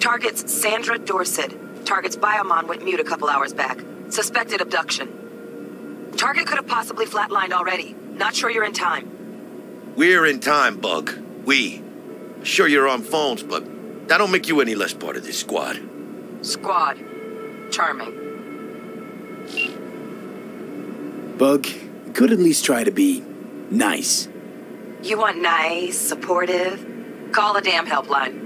Targets Sandra Dorsett. Targets Biomon went mute a couple hours back. Suspected abduction. Target could have possibly flatlined already. Not sure you're in time. We're in time, Bug. We. Sure you're on phones, but that don't make you any less part of this squad. Squad. Charming. Bug, you could at least try to be nice. You want nice, supportive? Call the damn helpline.